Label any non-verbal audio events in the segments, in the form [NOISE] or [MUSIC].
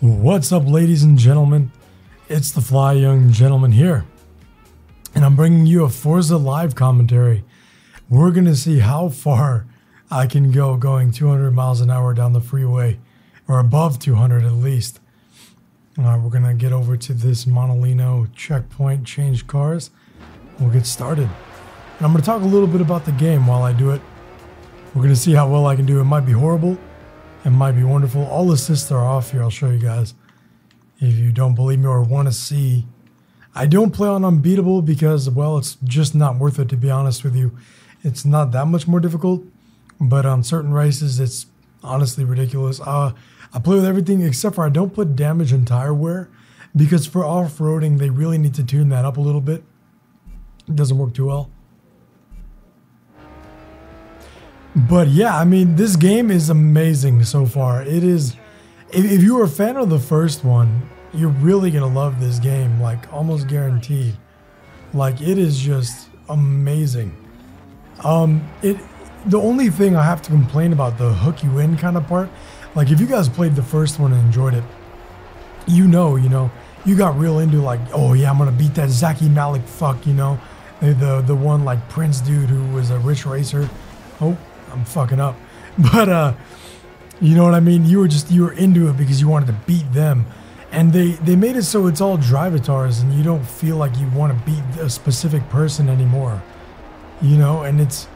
What's up, ladies and gentlemen? It's the Fly Young Gentleman here, and I'm bringing you a Forza Live commentary. We're gonna see how far I can go going 200 miles an hour down the freeway, or above 200 at least. Uh, we're gonna get over to this Montellino checkpoint, change cars. We'll get started. And I'm gonna talk a little bit about the game while I do it. We're gonna see how well I can do. It might be horrible, it might be wonderful. All the assists are off here. I'll show you guys. If you don't believe me or want to see, I don't play on unbeatable because, well, it's just not worth it to be honest with you. It's not that much more difficult, but on certain races, it's honestly ridiculous. Uh, I play with everything except for I don't put damage and tire wear because for off roading, they really need to tune that up a little bit. It doesn't work too well. But yeah, I mean, this game is amazing so far. It is. If, if you were a fan of the first one, you're really gonna love this game, like almost guaranteed. Like it is just amazing. Um, it. The only thing I have to complain about the hook you in kind of part, like if you guys played the first one and enjoyed it, you know, you know, you got real into like, oh yeah, I'm gonna beat that Zaki Malik fuck, you know, the the, the one like Prince dude who was a rich racer. Oh, I'm fucking up. [LAUGHS] But uh you know what I mean? You were just you were into it because you wanted to beat them. And they they made it so it's all drivatars and you don't feel like you want to beat a specific person anymore. You know, and it's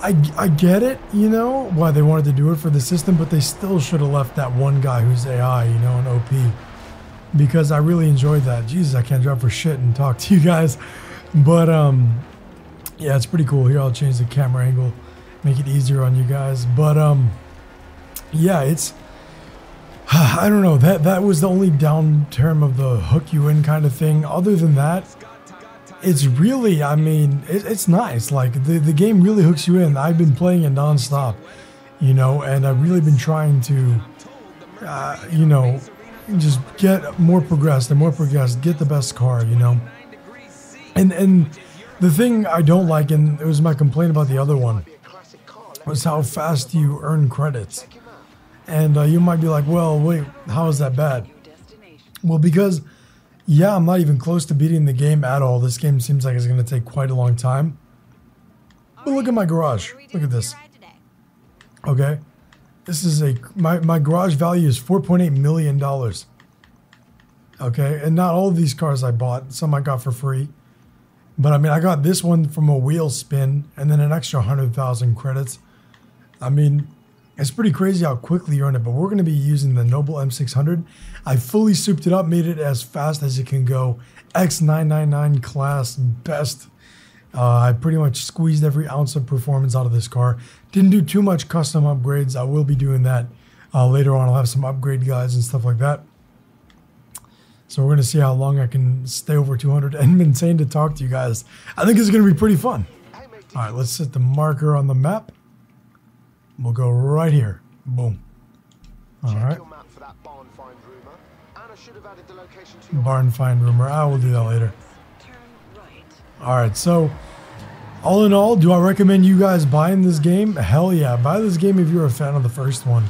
I, I get it, you know, why they wanted to do it for the system, but they still should have left that one guy who's AI, you know, an OP. Because I really enjoyed that. Jesus, I can't drive for shit and talk to you guys. But um yeah, it's pretty cool. Here I'll change the camera angle make it easier on you guys. But um, yeah, it's [SIGHS] I don't know that that was the only down term of the hook you in kind of thing. Other than that, it's really I mean it, it's nice. Like the the game really hooks you in. I've been playing it nonstop, you know, and I've really been trying to, uh, you know, just get more progressed and more progressed, get the best car, you know, and and. The thing I don't like, and it was my complaint about the other one, was how fast you earn credits. And uh, you might be like, well, wait, how is that bad? Well, because, yeah, I'm not even close to beating the game at all. This game seems like it's going to take quite a long time. But look at my garage. Look at this. Okay. This is a, my, my garage value is $4.8 million. Okay. And not all of these cars I bought, some I got for free. But I mean, I got this one from a wheel spin and then an extra 100,000 credits. I mean, it's pretty crazy how quickly you earn it, but we're going to be using the Noble M600. I fully souped it up, made it as fast as it can go. X999 class, best. Uh, I pretty much squeezed every ounce of performance out of this car. Didn't do too much custom upgrades. I will be doing that uh, later on. I'll have some upgrade guides and stuff like that. So we're going to see how long I can stay over 200 and maintain to talk to you guys. I think it's going to be pretty fun. All right, let's set the marker on the map. We'll go right here. Boom. All right. Barn find rumor. I ah, will do that later. All right. So, all in all, do I recommend you guys buying this game? Hell yeah. Buy this game if you're a fan of the first one.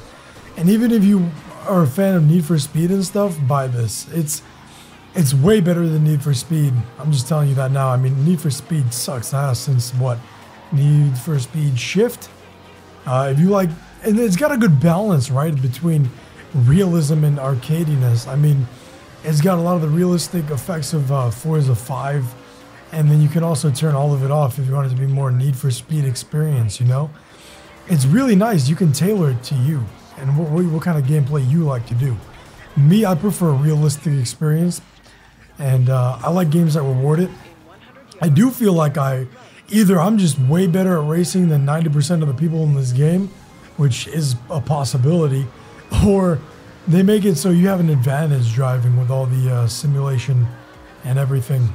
And even if you are a fan of Need for Speed and stuff, buy this. It's it's way better than Need for Speed. I'm just telling you that now. I mean, Need for Speed sucks ass since what? Need for Speed Shift? Uh, if you like, and it's got a good balance, right, between realism and arcadiness. I mean, it's got a lot of the realistic effects of uh, Forza 5, and then you can also turn all of it off if you want it to be more Need for Speed experience, you know? It's really nice. You can tailor it to you and what, what kind of gameplay you like to do. Me, I prefer a realistic experience, and uh, I like games that reward it. I do feel like I either I'm just way better at racing than 90% of the people in this game, which is a possibility, [LAUGHS] or they make it so you have an advantage driving with all the uh, simulation and everything.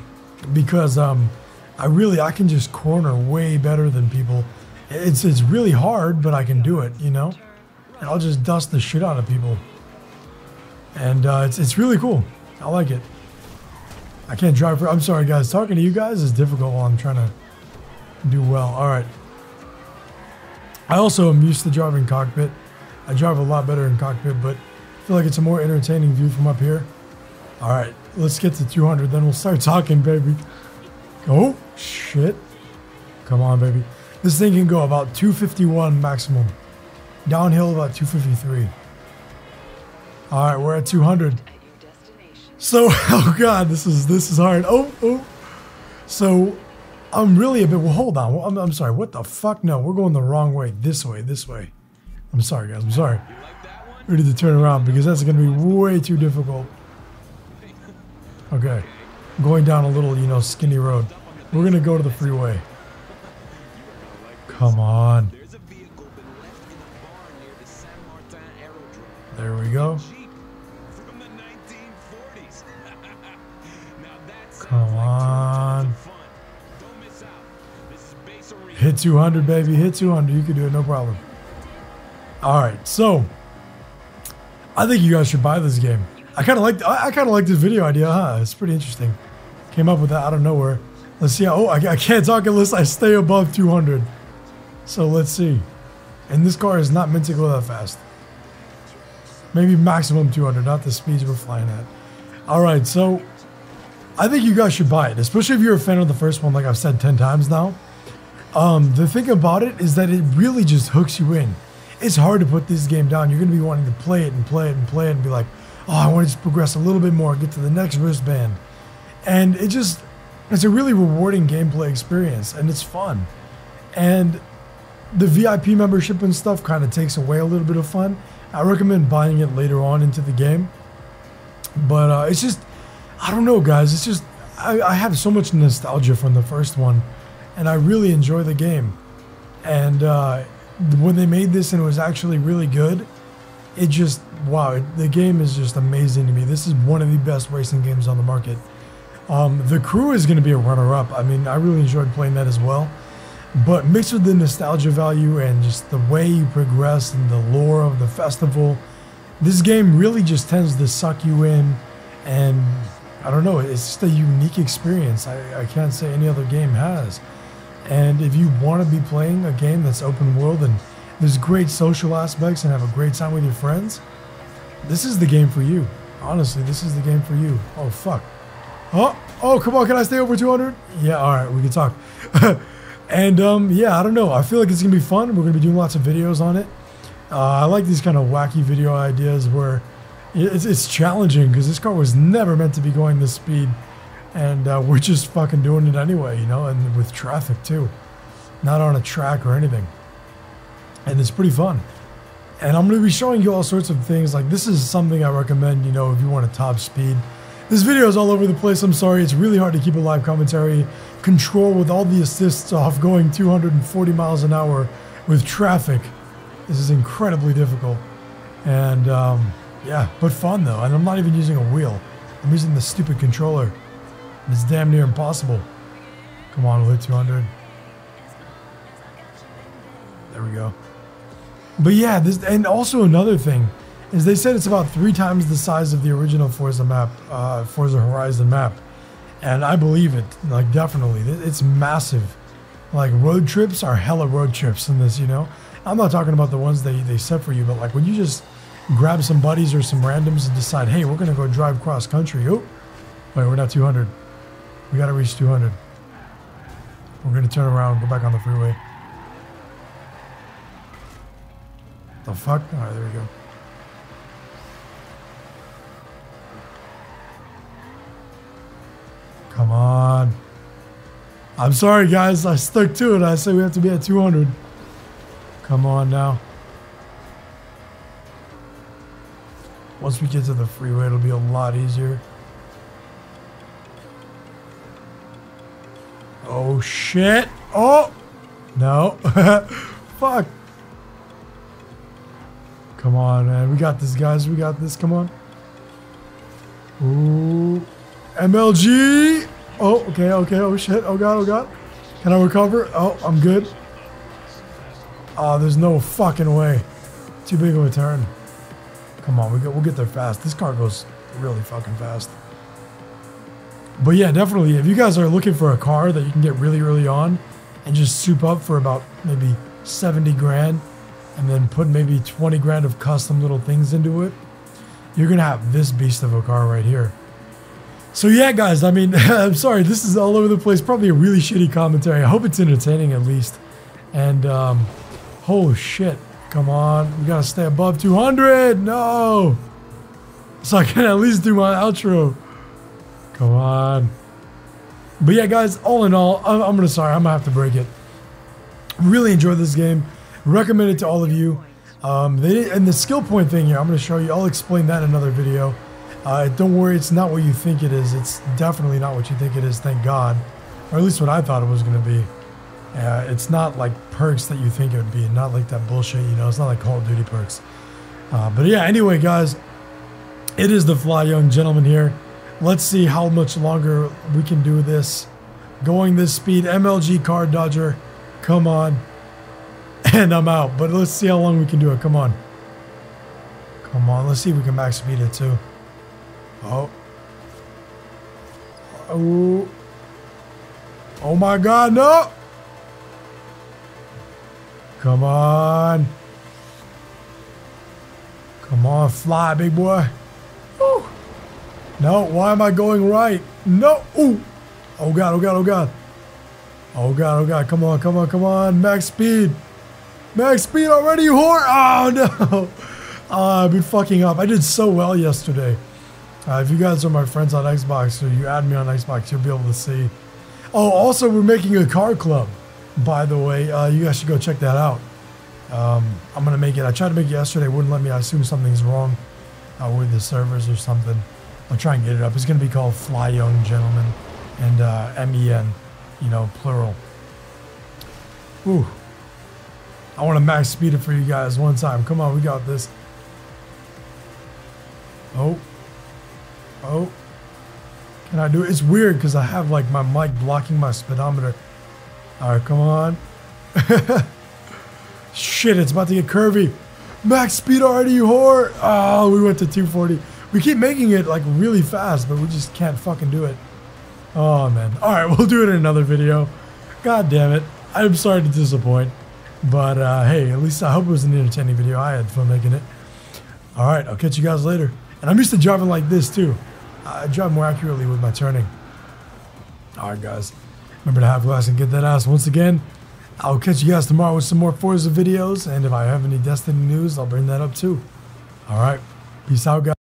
Because um, I really I can just corner way better than people. It's it's really hard, but I can do it, you know. And I'll just dust the shit out of people. And uh, it's it's really cool. I like it. I can't drive for. I'm sorry, guys. Talking to you guys is difficult while I'm trying to do well. All right. I also am used to driving cockpit. I drive a lot better in cockpit, but I feel like it's a more entertaining view from up here. All right, let's get to 200, then we'll start [LAUGHS] talking, baby. Oh, shit. Come on, baby. This thing can go about 251 maximum. Downhill about 253. All right, we're at 200. So, [LAUGHS] oh god, this is this is hard. Oh, oh. So, I'm really a bit. Well, hold on. I'm, I'm sorry. What the fuck? No, we're going the wrong way. This way. This way. I'm sorry, guys. I'm sorry. We need to turn around because that's going to be way too difficult. Okay, going down a little, you know, skinny road. We're going to go to the freeway. Come on. There we go. Hit 200, baby. Hit 200. You can do it, no problem. All right, so I think you guys should buy this game. I kind of like I, kind of like this video idea, huh? It's pretty interesting. Came up with that out of nowhere. Let's see. Oh, I, I can't talk unless I stay above 200. So let's see. And this car is not meant to go that fast. Maybe maximum 200, not the speeds we're flying at. All right, so I think you guys should buy it, especially if you're a fan of the first one, like I've said 10 times now. Um, the thing about it is that it really just hooks you in. It's hard to put this game down. You're going to be wanting to play it and play it and play it and be like, oh, I want to progress a little bit more, get to the next wristband. And it just, it's a really rewarding gameplay experience and it's fun. And the VIP membership and stuff kind of takes away a little bit of fun. I recommend buying it later on into the game. But uh, it's just, I don't know, guys. It's just I, I, have so much nostalgia from the first one, and I really enjoy the game. And uh, when they made this and it was actually really good, it just wow, the game is just amazing to me. This is one of the best racing games on the market. Um, the crew is going to be a runner-up. I mean, I really enjoyed playing that as well. But mixed with the nostalgia value and just the way you progress and the lore of the festival, this game really just tends to suck you in and I don't know. It's just a unique experience. I, I can't say any other game has. And if you want to be playing a game that's open world and there's great social aspects and have a great time with your friends, this is the game for you. Honestly, this is the game for you. Oh, fuck. Oh, oh, come on. Can I stay over 200? Yeah, all right. We can talk. [LAUGHS] and um, yeah, I don't know. I feel like it's going to be fun. We're going to be doing lots of videos on it. Uh, I like these kind of wacky video ideas where it's, it's challenging because this car was never meant to be going this speed. And uh, we're just fucking doing it anyway, you know, and with traffic too. Not on a track or anything. And it's pretty fun. And I'm going to be showing you all sorts of things. Like this is something I recommend, you know, if you want a top speed. This video is all over the place. I'm sorry. It's really hard to keep a live commentary control with all the assists off going 240 miles an hour with traffic. This is incredibly difficult. And um, yeah, but fun though. And I'm not even using a wheel. I'm using the stupid controller. It's damn near impossible. Come on, we'll hit 200. There we go. But yeah, this and also another thing is they said it's about three times the size of the original Forza map, uh, Forza Horizon map, and I believe it. Like definitely, it's massive. Like road trips are hella road trips in this, you know. I'm not talking about the ones they they set for you, but like when you just grab some buddies or some randoms and decide, hey, we're gonna go drive cross country. Oh, wait, we're not 200. We gotta reach 200. We're gonna turn around, go back on the freeway. The fuck? All right, there we go. Come on. I'm sorry, guys. I stuck to it. I said we have to be at 200. Come on now. Once we get to the freeway, it'll be a lot easier. Oh, shit. Oh! No. [LAUGHS] Fuck. Come on, man. We got this, guys. We got this. Come on. Ooh. MLG. Oh, okay, okay. Oh, shit. Oh, God, oh, God. Can I recover? Oh, I'm good. Oh, there's no fucking way. Too big of a turn. Come on, we get, we'll get there fast. This car goes really fucking fast. But yeah, definitely, if you guys are looking for a car that you can get really early on and just soup up for about maybe 70 grand and then put maybe 20 grand of custom little things into it, you're gonna have this beast of a car right here. So yeah, guys, I mean, [LAUGHS] I'm sorry, this is all over the place. Probably a really shitty commentary. I hope it's entertaining at least. And, um, oh shit, come on. We gotta stay above 200. No. So I can at least do my outro. Come on. But yeah, guys, all in all, I'm, I'm gonna sorry, I'm gonna have to break it. Really enjoyed this game. Recommend it to all of you. Um, they, and the skill point thing here, I'm going to show you. I'll explain that in another video. Uh, don't worry, it's not what you think it is. It's definitely not what you think it is, thank God. Or at least what I thought it was going to be. Uh, it's not like perks that you think it would be. Not like that bullshit, you know. It's not like Call of Duty perks. Uh, but yeah, anyway, guys, it is the Fly Young Gentleman here. Let's see how much longer we can do this. Going this speed, MLG Car Dodger. Come on. [LAUGHS] And I'm out. But let's see how long we can do it. Come on. Come on. Let's see if we can max speed it too. Oh. Oh. Oh my god, no! Come on. Come on, fly, big boy. No, why am I going right? No. Ooh. Oh god, oh god, oh god. Oh god, oh god, come on, come on, come on. Max speed. Max speed already, you whore! Oh [LAUGHS] no! Uh, I've been fucking up. I did so well yesterday. Uh, if you guys are my friends on Xbox or you add me on Xbox, you'll be able to see. Oh, also, we're making a car club, by the way. Uh, you guys should go check that out. Um, I'm going to make it. I tried to make it yesterday. wouldn't let me. I assume something's wrong uh, with the servers or something. I'll try and get it up. It's going to be called Fly Young Gentlemen and uh, M-E-N, you know, plural. Ooh. I want to max speed it for you guys one time. Come on, we got this. Oh. Oh. Can I do it? It's weird because I have like my mic blocking my speedometer. All right, come on. [LAUGHS] Shit, it's about to get curvy. Max speed already, you whore. Oh, we went to 240. We keep making it like really fast, but we just can't fucking do it. Oh, man. All right, [LAUGHS] we'll do it in another video. God damn it. I'm sorry to disappoint. But uh, hey, at least I hope it was an entertaining video. I had fun making it. All right, I'll catch you guys later. And I'm used to driving like this too. I drive more accurately with my turning. All right, guys. Remember to have glass and get that ass. Once again, I'll catch you guys tomorrow with some more Forza videos. And if I have any Destiny news, I'll bring that up too. All right. Peace out, guys.